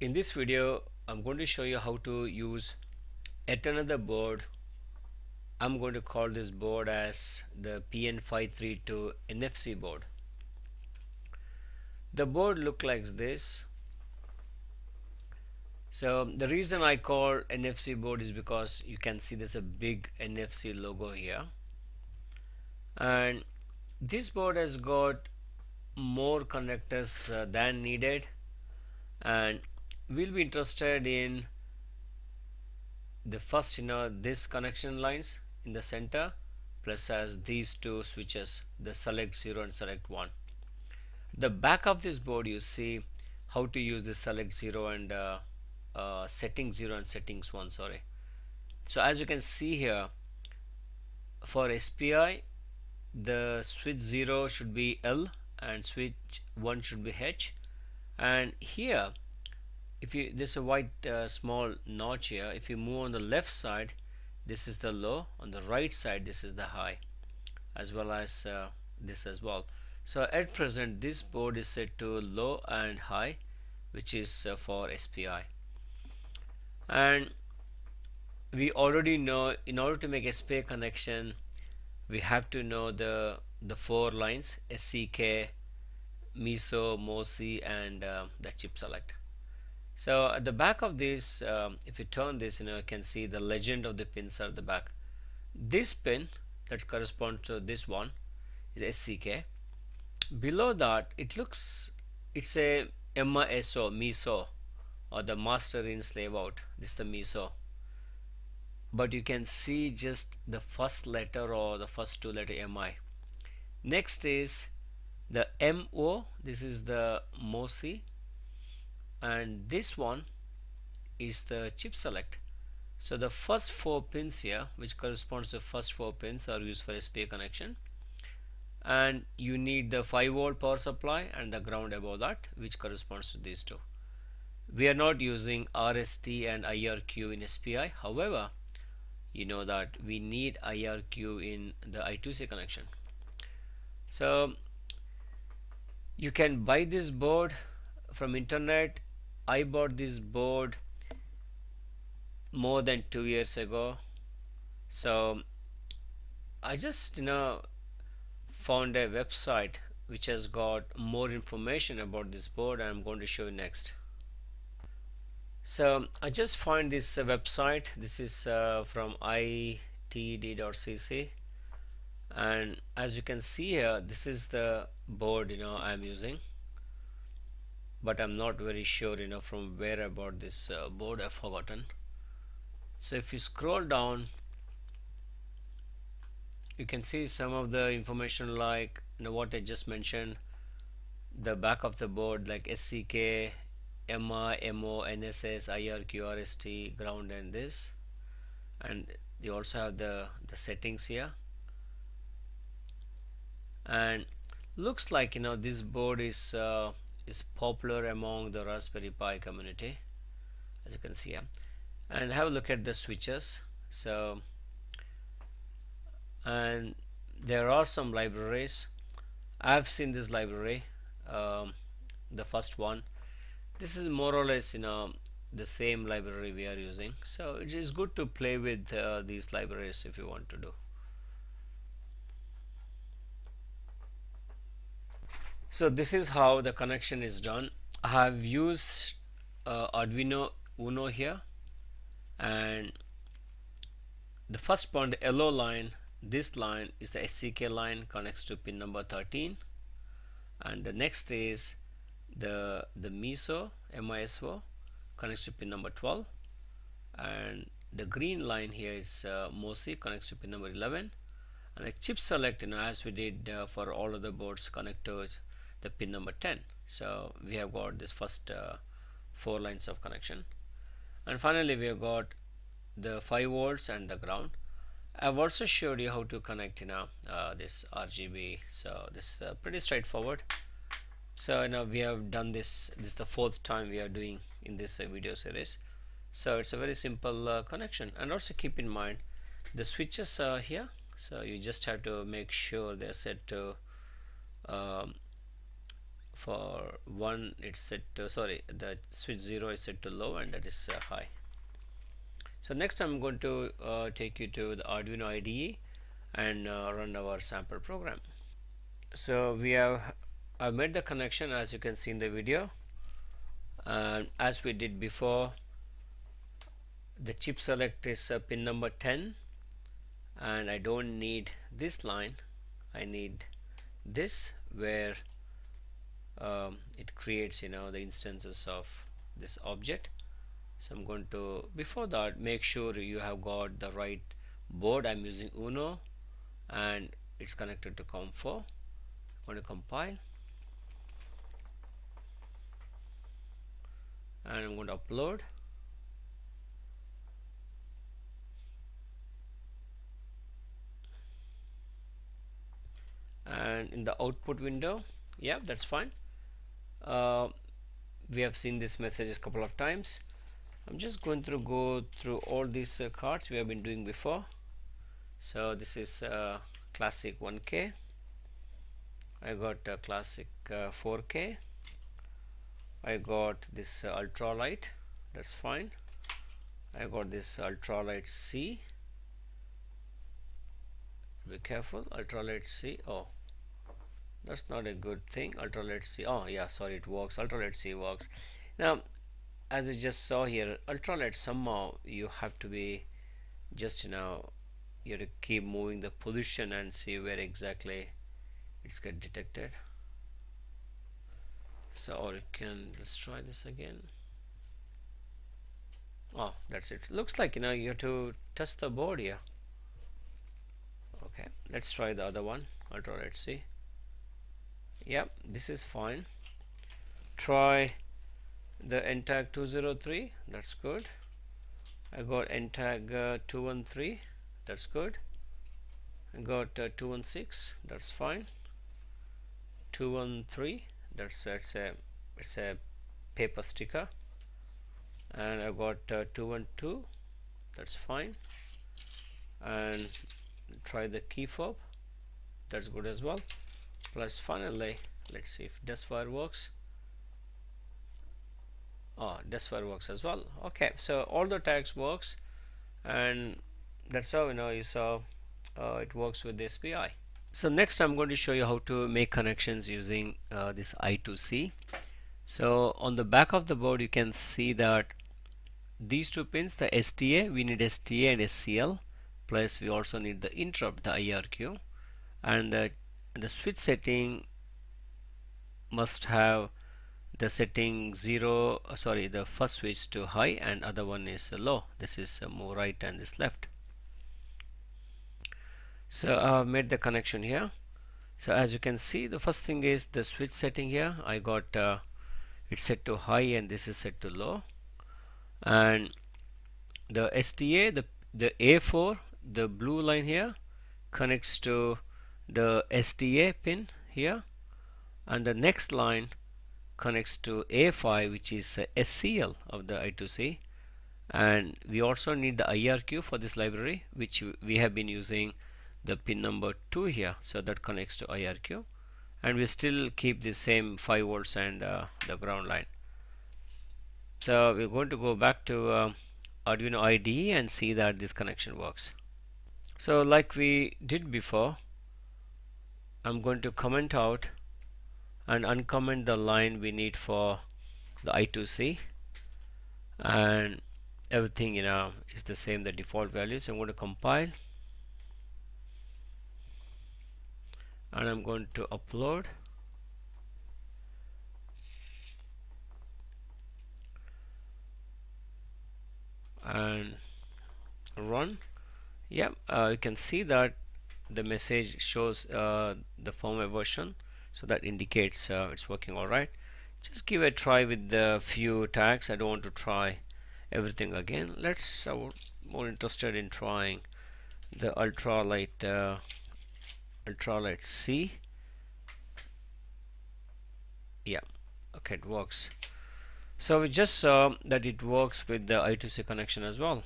In this video I'm going to show you how to use yet another board. I'm going to call this board as the PN532 NFC board. The board look like this. So the reason I call NFC board is because you can see there's a big NFC logo here. And this board has got more connectors uh, than needed. And we'll be interested in the first you know this connection lines in the center plus as these two switches the select 0 and select 1 the back of this board you see how to use the select 0 and uh, uh, setting 0 and settings 1 sorry. So as you can see here for SPI the switch 0 should be L and switch 1 should be H. And here if you there's a white uh, small notch here. If you move on the left side this is the low. On the right side this is the high as well as uh, this as well. So at present this board is set to low and high which is uh, for SPI and we already know in order to make a SPI connection we have to know the the four lines SCK MISO MOSI and uh, the chip select so at the back of this um, if you turn this you know you can see the legend of the pins at the back. This pin that corresponds to this one is SCK below that it looks it's a MISO MISO or the master in slave out. This is the MISO. But you can see just the first letter or the first two letter MI next is the MO this is the MOSI and this one is the chip select. So the first four pins here which corresponds to first four pins are used for SPI connection. And you need the 5 volt power supply and the ground above that which corresponds to these two. We are not using RST and IRQ in SPI however you know that we need IRQ in the I2C connection. So you can buy this board from internet I bought this board more than two years ago. So I just you know found a website which has got more information about this board I'm going to show you next. So I just find this uh, website. This is uh, from itead.cc and as you can see here this is the board you know I'm using but I'm not very sure you know from where I bought this uh, board. I've forgotten. So if you scroll down you can see some of the information like you know what I just mentioned the back of the board like SCK MI, MO, NSS, IRQ, RST, ground and this. And you also have the the settings here. And looks like you know this board is uh, is popular among the Raspberry Pi community as you can see here. And have a look at the switches. So and there are some libraries. I've seen this library um, the first one. This is more or less you know the same library we are using. So it is good to play with uh, these libraries if you want to do so this is how the connection is done. I have used uh, Arduino Uno here. And the first point the yellow line this line is the SCK line connects to pin number 13 and the next is the the MISO MISO connects to pin number 12 and the green line here is uh, MOSI connects to pin number 11 and the chip select you know as we did uh, for all of the boards connect to the pin number 10 so we have got this first uh, four lines of connection. And finally we have got the 5 volts and the ground. I've also showed you how to connect you know uh, this RGB so this is uh, pretty straightforward. So you know we have done this this is the fourth time we are doing in this uh, video series. So it's a very simple uh, connection. And also keep in mind the switches are here. So you just have to make sure they're set to um, for 1 it's set to sorry the switch 0 is set to low and that is uh, high. So next I'm going to uh, take you to the Arduino IDE and uh, run our sample program. So we have I made the connection as you can see in the video. And as we did before the chip select is pin number 10 and I don't need this line. I need this where um, it creates you know the instances of this object. So I'm going to before that make sure you have got the right board. I'm using Uno and it's connected to COM4 I'm going to compile. And I'm going to upload. And in the output window yeah that's fine uh, we have seen this message a couple of times. I'm just going to go through all these uh, cards we have been doing before. So this is uh, classic 1k I got a classic 4k uh, got this uh, ultralight. That's fine. I got this ultralight C. Be careful. Ultralight C. Oh that's not a good thing. Ultralight C oh yeah sorry it works. Ultralight C works. Now as you just saw here ultralight somehow you have to be just you know you have to keep moving the position and see where exactly it's get detected. So or you can let's try this again. Oh that's it. Looks like you know you have to test the board here. Okay let's try the other one. Ultralight C yep this is fine. Try the NTAG 203 that's good. I got NTAG uh, 213 that's good. I got uh, 216 that's fine. 213 that's that's a it's a paper sticker. And I got uh, 212 that's fine. And try the key fob that's good as well plus finally let's see if DESFire works. Oh DESFire works as well. Okay so all the tags works and that's how you know you saw uh, it works with the SPI so next I'm going to show you how to make connections using uh, this I2C so on the back of the board you can see that these two pins the SDA we need SDA and SCL plus we also need the interrupt the IRQ and the the switch setting must have the setting 0 uh, sorry the first switch to high and other one is low. This is uh, more right and this left. So I have made the connection here. So as you can see the first thing is the switch setting here. I got uh, it set to high and this is set to low. And the SDA the the A4 the blue line here connects to the SDA pin here and the next line connects to A5 which is SCL of the I2C and we also need the IRQ for this library which we have been using the pin number 2 here. So that connects to IRQ and we still keep the same 5 volts and uh, the ground line. So we're going to go back to uh, Arduino IDE and see that this connection works. So like we did before I'm going to comment out and uncomment the line we need for the I2C and everything you know is the same the default values. I'm going to compile. And I'm going to upload. And run. Yeah uh, you can see that the message shows uh, the firmware version so that indicates uh, it's working alright just give a try with the few tags. I don't want to try everything again. Let's uh, more interested in trying the ultralight uh, ultralight C. Yeah okay it works. So we just saw that it works with the I2C connection as well